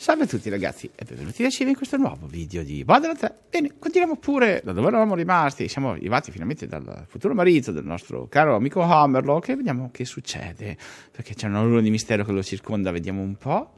Salve a tutti ragazzi e benvenuti da Civi in questo nuovo video di Borderlands 3. Bene, continuiamo pure da dove eravamo rimasti. Siamo arrivati finalmente dal futuro marito del nostro caro amico Hammerlock e vediamo che succede. Perché c'è una luna di mistero che lo circonda, vediamo un po'.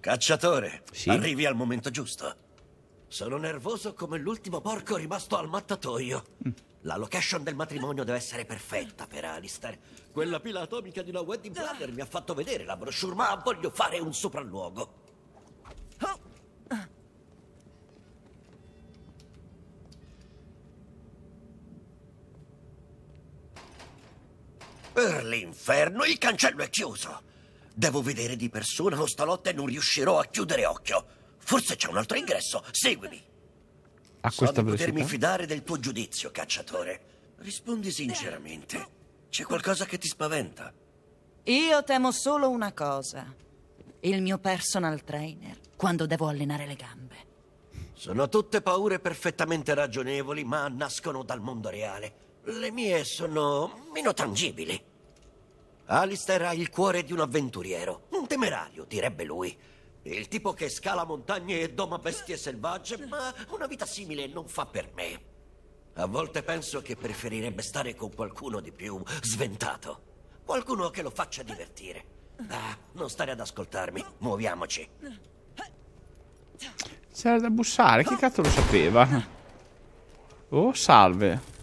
Cacciatore, Sì? arrivi al momento giusto. Sono nervoso come l'ultimo porco rimasto al mattatoio. Mm. La location del matrimonio deve essere perfetta per Alistair. Quella pila atomica di una wedding planner mi ha fatto vedere la brochure, ma voglio fare un sopralluogo. Per l'inferno, il cancello è chiuso. Devo vedere di persona lo stalotta e non riuscirò a chiudere occhio. Forse c'è un altro ingresso. Seguimi. A So questa di potermi velocità. fidare del tuo giudizio, cacciatore. Rispondi sinceramente. C'è qualcosa che ti spaventa? Io temo solo una cosa. Il mio personal trainer, quando devo allenare le gambe. Sono tutte paure perfettamente ragionevoli, ma nascono dal mondo reale. Le mie sono meno tangibili. Alistair ha il cuore di un avventuriero, un temerario, direbbe lui. Il tipo che scala montagne e doma bestie selvagge, ma una vita simile non fa per me. A volte penso che preferirebbe stare con qualcuno di più sventato. Qualcuno che lo faccia divertire. Ah, non stare ad ascoltarmi, muoviamoci. C'era da bussare, chi cazzo lo sapeva? Oh, salve.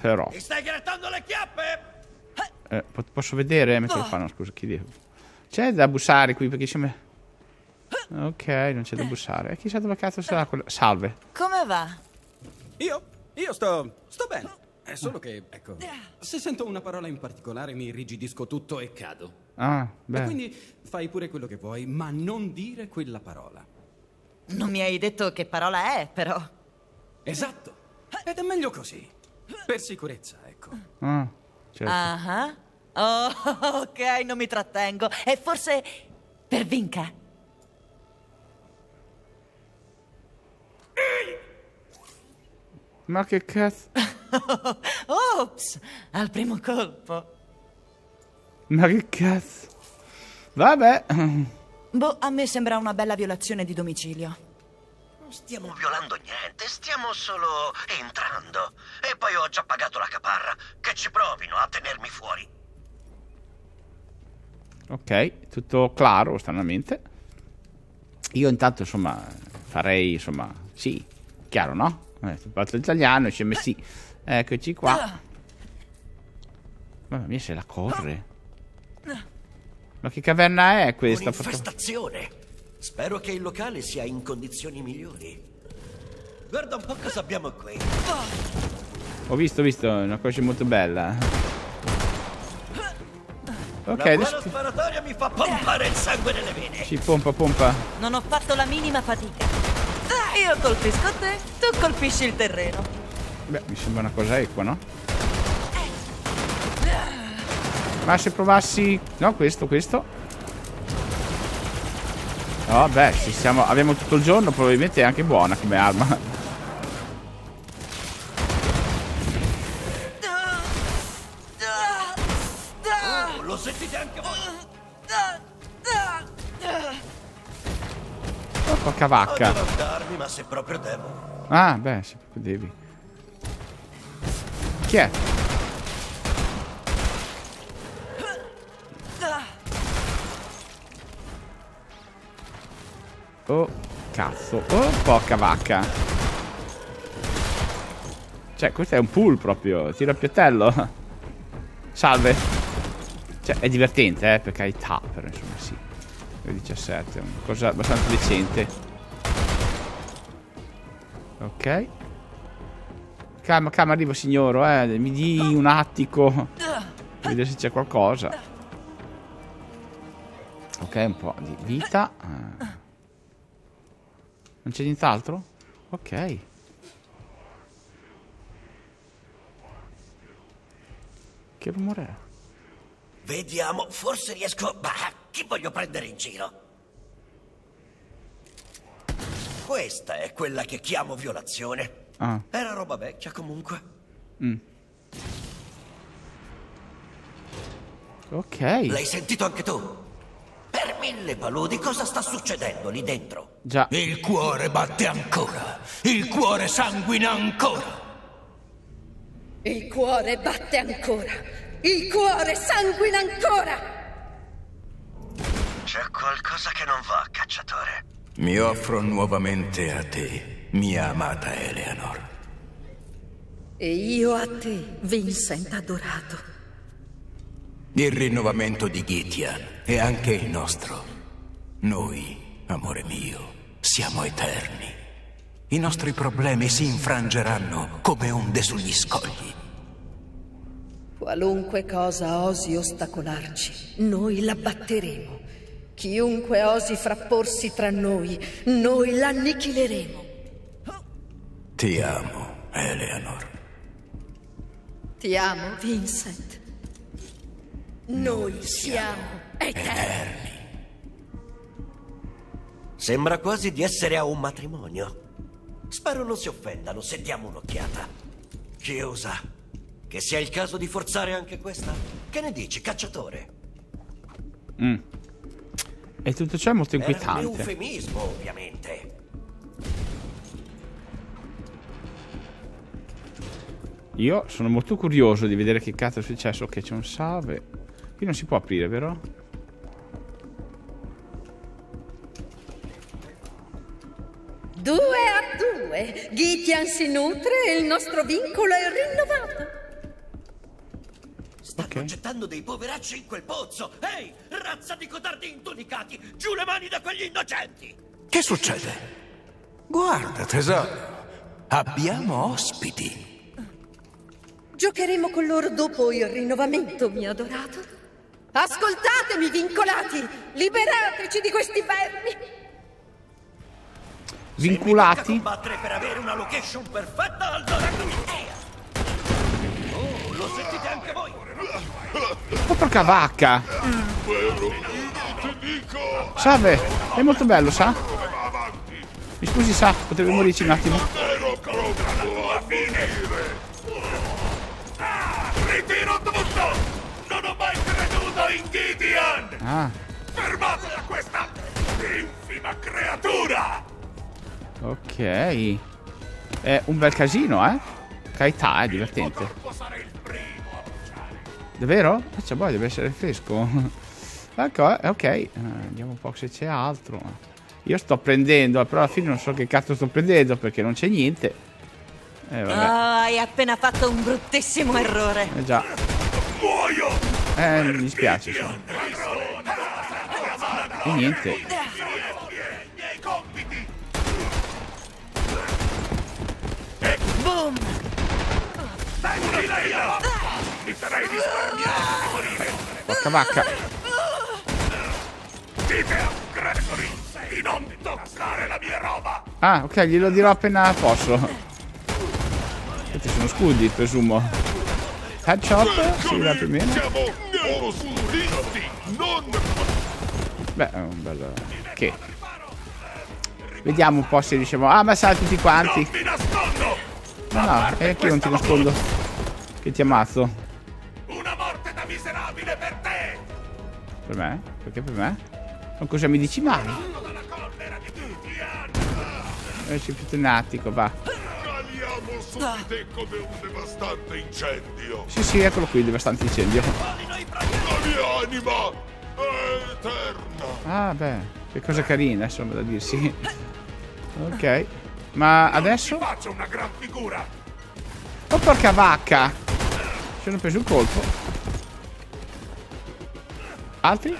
Però, Ti stai grattando le chiappe? eh, po- posso vedere mentre lo fanno? Scusa, chi dico? C'è da bussare qui perché sembra... Ok, non c'è da bussare. E chissà dove cazzo sarà quella... Salve. Come va? Io? Io sto. sto bene. È solo che, ecco, se sento una parola in particolare mi irrigidisco tutto e cado. Ah, E beh. quindi fai pure quello che vuoi, ma non dire quella parola. Non mi hai detto che parola è, però. Esatto. Ed è meglio così. Per sicurezza, ecco. Ah, certo. Ah. Oh, ok, non mi trattengo. E forse per vinca. Ma che cazzo... Ops! Al primo colpo. Ma che cazzo... Vabbè. Boh, a me sembra una bella violazione di domicilio. Non stiamo violando niente, stiamo solo entrando. E poi ho già pagato la caparra. Che ci provino a tenermi fuori. Ok, tutto claro, stranamente. Io intanto, insomma, farei, insomma, sì, chiaro, no? Eh, parlo italiano, sì. Eccoci qua. Mamma mia, se la corre. Ma che caverna è questa? Un'infestazione. Spero che il locale sia in condizioni migliori. Guarda un po' cosa abbiamo qui. Ho visto, ho visto, è una cosa molto bella. Ok, Una adesso ti- sparatoria mi fa pompare il sangue nelle vene. si pompa, pompa. Non ho fatto la minima fatica. Io colpisco te, tu colpisci il terreno. Beh, mi sembra una cosa equa, no? Ma se provassi... No, questo, questo. Oh, beh, ci siamo... abbiamo tutto il giorno, probabilmente è anche buona come arma. Oh, lo sentite anche voi? Oh, porca vacca. Devo andarmi, ma se proprio devo. Ah, beh, se proprio devi. Chi è? Cazzo. Oh, porca vacca. Cioè, questo è un pool proprio. Tiro a piattello. Salve. Cioè, è divertente, eh, per carità, però insomma, sì. 17, è una cosa abbastanza decente. Ok. Calma, calma, arrivo signoro, eh. Mi di un attico. Vedere se c'è qualcosa. Ok, un po' di vita. Ah. Non c'è nient'altro? Ok. Che rumore è? Vediamo, forse riesco... Bah, chi voglio prendere in giro? Questa è quella che chiamo violazione. Ah, Era roba vecchia comunque. ok. L'hai sentito anche tu? Per mille paludi, cosa sta succedendo lì dentro? Già. Il cuore batte ancora. Il cuore sanguina ancora. Il cuore batte ancora. Il cuore sanguina ancora. C'è qualcosa che non va, cacciatore. Mi offro nuovamente a te, mia amata Eleanor. E io a te, Vincent adorato. Il rinnovamento di Gitian è anche il nostro. Noi, amore mio, siamo eterni. I nostri problemi si infrangeranno come onde sugli scogli. Qualunque cosa osi ostacolarci, noi la batteremo. Chiunque osi frapporsi tra noi, noi l'annichileremo. Ti amo, Eleanor. Ti amo, Vincent. Noi siamo eterni. Sembra quasi di essere a un matrimonio. Spero non si offendano se diamo un'occhiata. Chiusa. Che sia il caso di forzare anche questa? Che ne dici, cacciatore? E tutto ciò è molto Era un inquietante. eufemismo, ovviamente. Io sono molto curioso di vedere che cazzo è successo. Ok, c'è un salve. Qui non si può aprire, vero? Due a due. Gitian si nutre e il nostro vincolo è rinnovato. Stanno Ok. gettando dei poveracci in quel pozzo. Ehi, razza di codardi intonicati! Giù le mani da quegli innocenti! Che succede? Guarda, tesoro. Abbiamo ospiti. Giocheremo con loro dopo il rinnovamento, mio adorato. Ascoltatemi, vincolati! Liberateci di questi vermi! Vinculati. combattere per avere una location perfetta, allora via! Oh, lo sentite anche voi? Oh, porca vacca! Salve, è molto bello, sa? Mi scusi, sa, potrebbe morirci un attimo. Ah, Fermatela questa infima creatura! ok. È un bel casino, eh? Carità, è divertente. Corpo sarei il primo a bruciare! Davvero? Eh, Cioè, poi deve essere fresco. Ecco, eh, ok. Eh, Andiamo un po' se c'è altro. Io sto prendendo, però alla fine non so che cazzo sto prendendo perché non c'è niente. Eh, vabbè. Ah, hai appena fatto un bruttissimo errore. Eh già. Muoio! Eh, mi dispiace. insomma. E niente. I miei compiti! Boom! Mi sarei risparmiato di morire! Porca vacca. Dite a Gregory di non toccare la mia roba! Ah, ok, glielo dirò appena posso. Questi sono scudi, presumo. Headshot? Sì, la più o meno. Siamo oscuristi, non Beh, è un bel... Che? Vediamo un po' se riusciamo... Ah, ma salti tutti quanti. No, no, e anche io non ti nascondo. Che ti ammazzo. Una morte da miserabile per te! Per me? Perché per me? Ma cosa mi dici mai? Gideon! Eh, più tenatico, va. Caliamo su di te come un devastante incendio! Sì, sì, eccolo qui, il devastante incendio. La mia anima! Ah, beh, che cosa carina, insomma, da dirsi. Ok. Ma adesso? Faccio una gran figura! Oh, porca vacca! Ci hanno preso un colpo. Altri?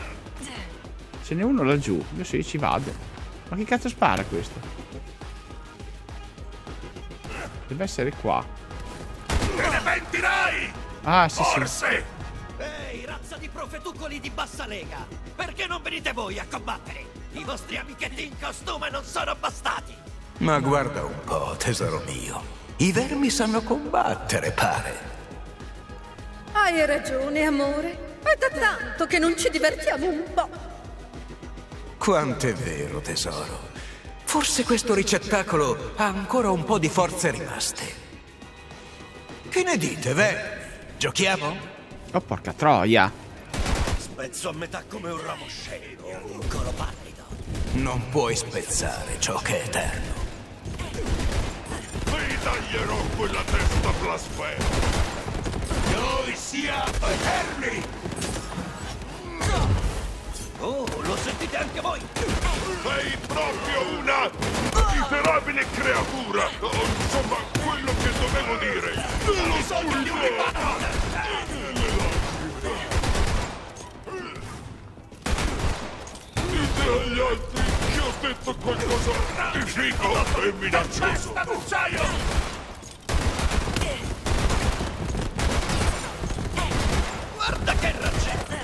Ce n'è uno laggiù. Io sì, ci vado. Ma che cazzo spara questo? Deve essere qua. Te ne pentirai! Ah, sì, sì. Forse! Ehi, razza di profetucoli di bassa lega! Perché non venite voi a combattere? I vostri amichetti in costume non sono bastati! Ma guarda un po', tesoro mio. I vermi sanno combattere, pare. Hai ragione, amore. È da tanto che non ci divertiamo un po'. Quanto è vero, tesoro. Forse questo ricettacolo ha ancora un po' di forze rimaste. Che ne dite, beh? Giochiamo? Oh, porca troia. Spero pezzo a metà come un ramoscello, un colo pallido. Non puoi spezzare ciò che è eterno. Vi taglierò quella testa blasfema! Noi siamo eterni! Oh, lo sentite anche voi? Sei proprio una miserabile creatura! Insomma, quello che dovevo dire! Lo so di Dite agli altri che ho detto qualcosa. Di figo e minaccioso! Guarda che raggetta!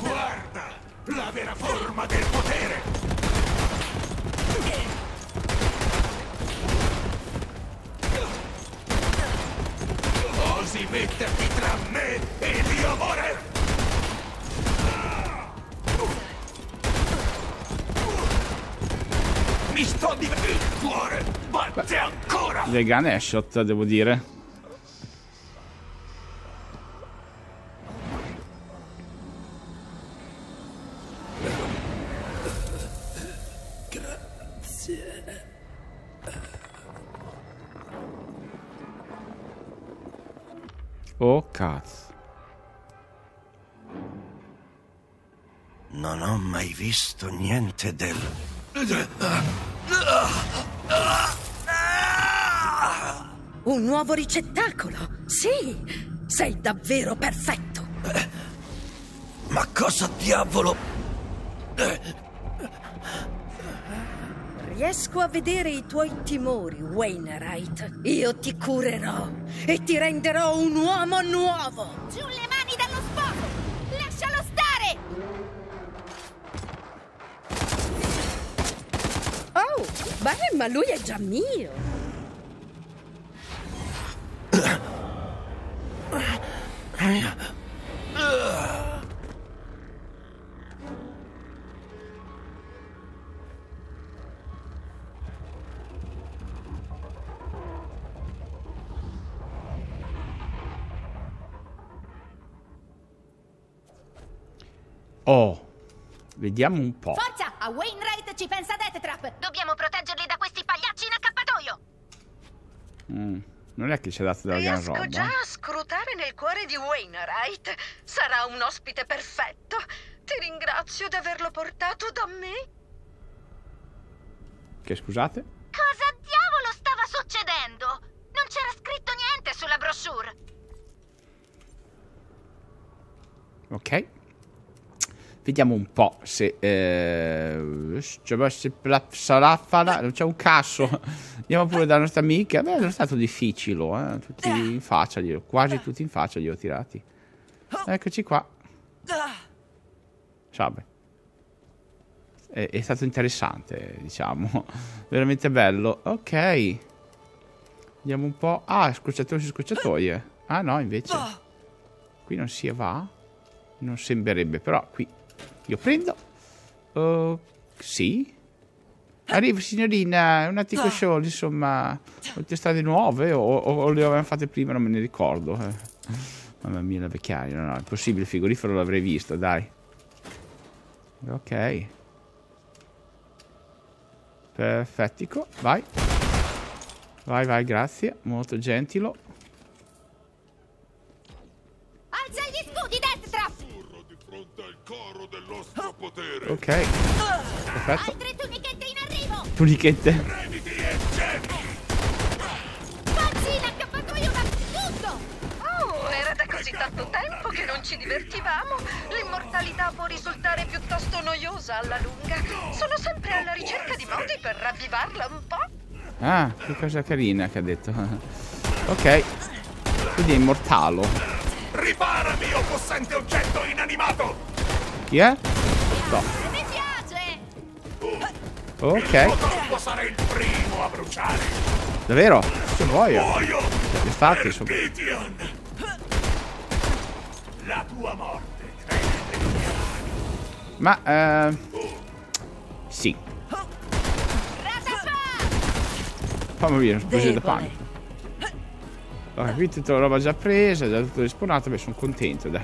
Guarda! La vera forma del potere! Osi metterti tra me e il mio amore? Mi sto di... Il cuore batte ancora! Le Ganeshot, devo dire. Oh cazzo. Non ho mai visto niente del... Un nuovo ricettacolo! Sì! Sei davvero perfetto! Ma cosa diavolo... Riesco a vedere i tuoi timori, Wainwright. Io ti curerò e ti renderò un uomo nuovo! Giù le mani dallo sposo! Lascialo stare! Oh, beh, ma lui è già mio! Oh. Vediamo un po'. Forza! A Wainwright ci pensa Death Trap! Dobbiamo proteggerli da questi pagliacci in accappatoio! Mm, Non è che ci ha dato della gran Riesco roba. già a scrutare nel cuore di Wainwright. Sarà un ospite perfetto. Ti ringrazio di averlo portato da me. Che scusate? Cosa diavolo stava succedendo? Non c'era scritto niente sulla brochure! Ok. Vediamo un po' se... Eh, c'è un cazzo. Andiamo pure dalla nostra amica. Beh, non è stato difficile, eh. Tutti in faccia, glielo- quasi tutti in faccia li ho tirati. Eccoci qua. Vabbè. È, è stato interessante, diciamo. Veramente bello. Ok. Vediamo un po'. Ah, scocciatoie su scocciatoie. Ah no, invece. Qui non si va. Non sembrerebbe, però qui io prendo. Uh, sì. Arrivo signorina, un attico show, insomma, ho testate nuove o, o- o le avevamo fatte prima, non me ne ricordo. eh. Mamma mia, la vecchiaia, no, no, è possibile, il frigorifero l'avrei visto, dai. Ok. Perfettico, vai. Vai, vai, grazie, molto gentilo. Ok, perfetto. Altre tunichette in arrivo! Tunichette. Oh, era da così tanto tempo che non ci divertivamo. L'immortalità può risultare piuttosto noiosa alla lunga. Sono sempre alla ricerca di modi per ravvivarla un po'. Ah, che cosa carina che ha detto. ok. Quindi è immortalo. Riparami, o possente oggetto inanimato! Chi è? Mi piace! Ok. Davvero? Se vuoi. Muoio! Infatti. Gideon! La tua morte Ma, eh... Sì. Fammi via, così da panico. Ho capito, tutta la roba già presa, già tutto risponato, beh, sono contento. Dai,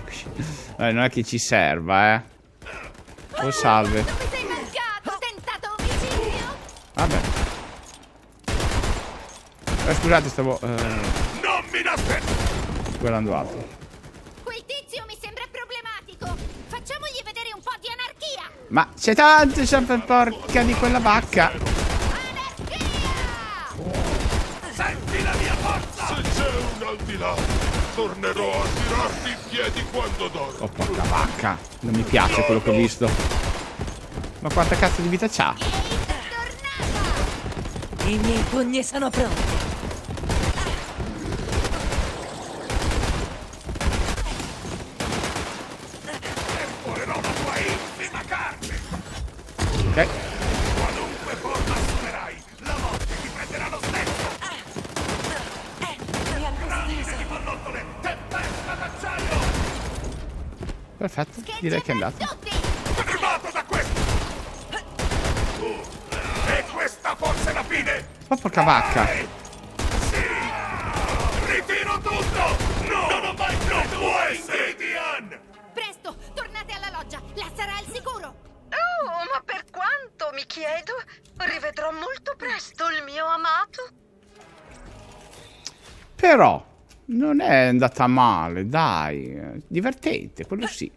non è che ci serva, eh. Oh, salve. Dove sei mancato? Tentato omicidio? Vabbè. Eh, scusate, stavo eh, Non mi nascondo! guardando altro. Quel tizio mi sembra problematico. Facciamogli vedere un po' di anarchia. Ma c'è tanto sempre porca di quella vacca. Anarchia! Senti la mia forza! Se c'è un al di là, tornerò a tirarti in piedi quando dormo. Oh, porca vacca. Non mi piace quello che ho visto. Ma quanta cazzo di vita c'ha? Tornata! I miei pugni sono pronti. Perforerò la tua infima carne! Ok. Qualunque forma assumerai, la morte ti prenderà lo stesso! Grandi di pallottole, tempesta d'acciaio! Perfetto. Direi che è andato. Fermato da questo! E questa forse è la fine! Ma porca vacca. Andata male, dai. Divertente, quello sì.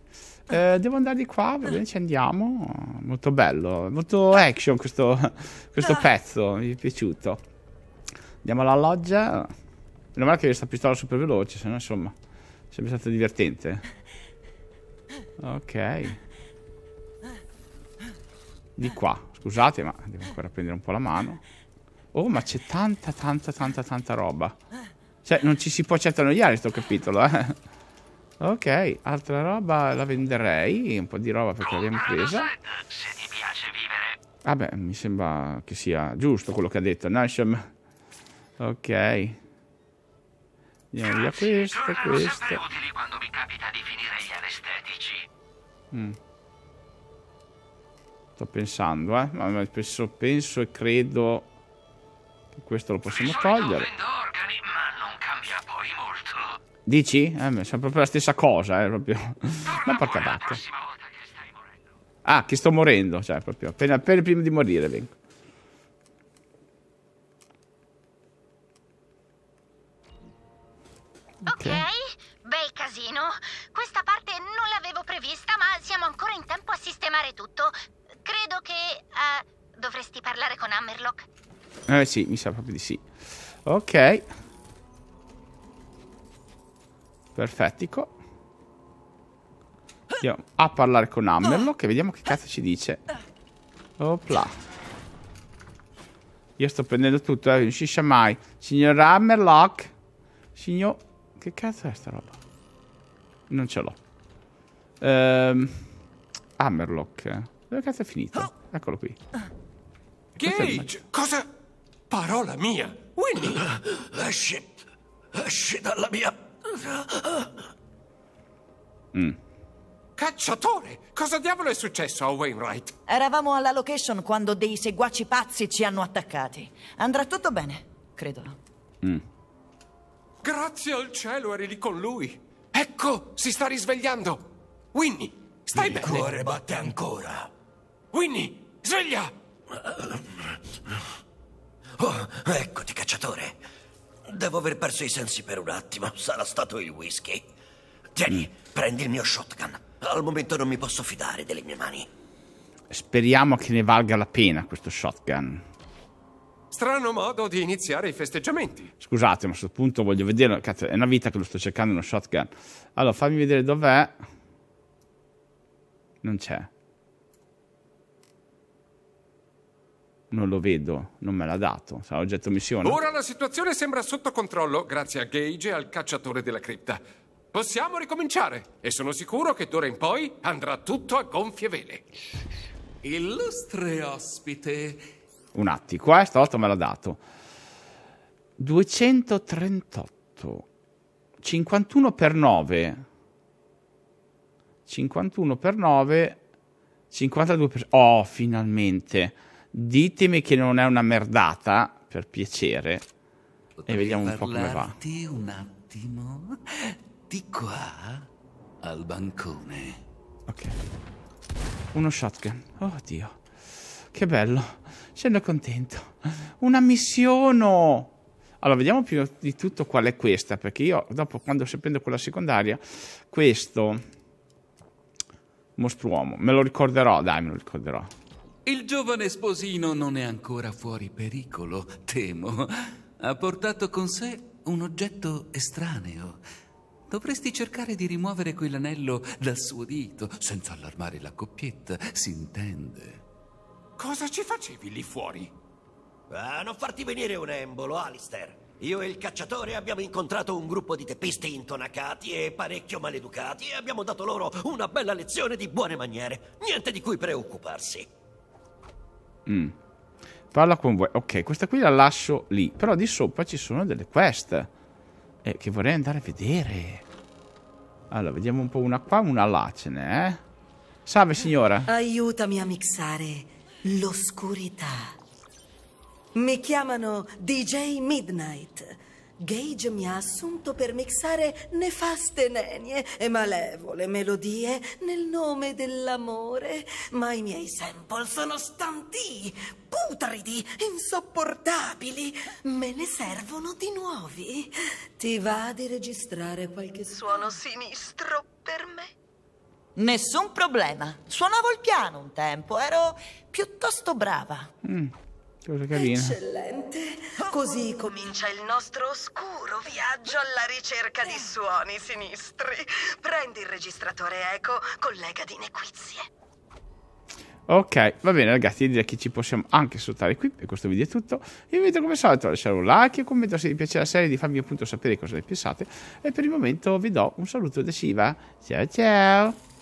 Eh, devo andare di qua, va bene, ci andiamo. Molto bello, molto action questo, questo pezzo, mi è piaciuto. Andiamo alla loggia. Meno male che questa pistola super veloce, se no insomma, sarebbe stato divertente. Ok. Di qua, scusate, ma devo ancora prendere un po' la mano. Oh, ma c'è tanta, tanta, tanta, tanta roba. Cioè, non ci si può certo annoiare sto capitolo, eh. Ok, altra roba la venderei, un po' di roba perché l'abbiamo presa. Se ti piace vivere. Vabbè, mi sembra che sia giusto quello che ha detto Nasham. Ok. Andiamo via queste, Tornano queste. sempre utili quando mi capita di finire gli anestetici. Sto pensando, eh. Ma penso, penso e credo che questo lo possiamo togliere. vendo organi, ma non cambia poi molto. Dici? Eh, ma è proprio la stessa cosa, eh, proprio. Ma porca vacca. prossima volta che stai morendo. Ah, che sto morendo, cioè proprio appena, appena prima di morire vengo. Ok, bel casino. Questa parte non l'avevo prevista, ma siamo ancora in tempo a sistemare tutto. Credo che eh, dovresti parlare con Hammerlock. Eh sì, mi sa proprio di sì. Ok. Perfettico. Andiamo a parlare con Hammerlock e vediamo che cazzo ci dice. Opla. Io sto prendendo tutto, eh, non riuscisce mai. Signor Hammerlock. Signor... Che cazzo è sta roba? Non ce l'ho. Ehm... Hammerlock. Dove cazzo è finito? Eccolo qui. Gage! Cosa? Parola mia! Winnie! Esci, esci dalla mia... Cacciatore! Cosa diavolo è successo a Wainwright? Eravamo alla location quando dei seguaci pazzi ci hanno attaccati. Andrà tutto bene, credo. Grazie al cielo eri lì con lui. Ecco, si sta risvegliando. Winnie, stai Il bene? cuore batte ancora. Winnie, sveglia! Oh, eccoti, cacciatore. Devo aver perso i sensi per un attimo. Sarà stato il whisky. Tieni, prendi il mio shotgun. Al momento non mi posso fidare delle mie mani. Speriamo che ne valga la pena questo shotgun. Strano modo di iniziare i festeggiamenti. Scusate, ma a questo punto voglio vedere. Cazzo, è una vita che lo sto cercando uno shotgun. Allora, fammi vedere dov'è. Non c'è. Non lo vedo, non me l'ha dato. Sarà oggetto missione. Ora la situazione sembra sotto controllo grazie a Gage e al cacciatore della cripta. Possiamo ricominciare e sono sicuro che d'ora in poi andrà tutto a gonfie vele. Illustre ospite. Un attimo, qua stavolta me l'ha dato. 238. 51 per 9. 51 per 9. 52 per... Oh, finalmente. Ditemi che non è una merdata, per piacere. e vediamo un po' come va. Un attimo di qua al bancone. Ok. Uno shotgun. Oh Dio. Che bello. Sono contento. Una missione. Allora, vediamo prima di tutto qual è questa, perché io dopo, quando se prendo quella secondaria, questo mostruomo, me lo ricorderò, dai, me lo ricorderò. Il giovane sposino non è ancora fuori pericolo, temo. Ha portato con sé un oggetto estraneo. Dovresti cercare di rimuovere quell'anello dal suo dito, senza allarmare la coppietta, si intende. Cosa ci facevi lì fuori? Ah, non farti venire un embolo, Alistair. Io e il cacciatore abbiamo incontrato un gruppo di teppisti intonacati e parecchio maleducati e abbiamo dato loro una bella lezione di buone maniere. Niente di cui preoccuparsi. Mm. Parla con voi. Ok, questa qui la lascio lì. Però di sopra ci sono delle quest. Eh, che vorrei andare a vedere. Allora, vediamo un po' una qua, una là ce n'è. Eh? Salve signora. Aiutami a mixare l'oscurità. Mi chiamano DJ Midnight. Gage mi ha assunto per mixare nefaste nenie e malevole melodie nel nome dell'amore, ma i miei sample sono stanti, putridi, insopportabili. Me ne servono di nuovi. Ti va di registrare qualche suono sinistro per me? Nessun problema. Suonavo il piano un tempo, ero piuttosto brava. Mm, cosa carina. Eccellente. Così comincia il nostro oscuro viaggio alla ricerca di suoni sinistri. Prendi il registratore eco, collega di nequizie. Ok, va bene ragazzi, direi che ci possiamo anche salutare qui, per questo video è tutto. Vi invito come solito a lasciare un like e un commento se vi piace la serie, di farmi appunto sapere cosa ne pensate. E per il momento vi do un saluto da Shiva. Ciao ciao!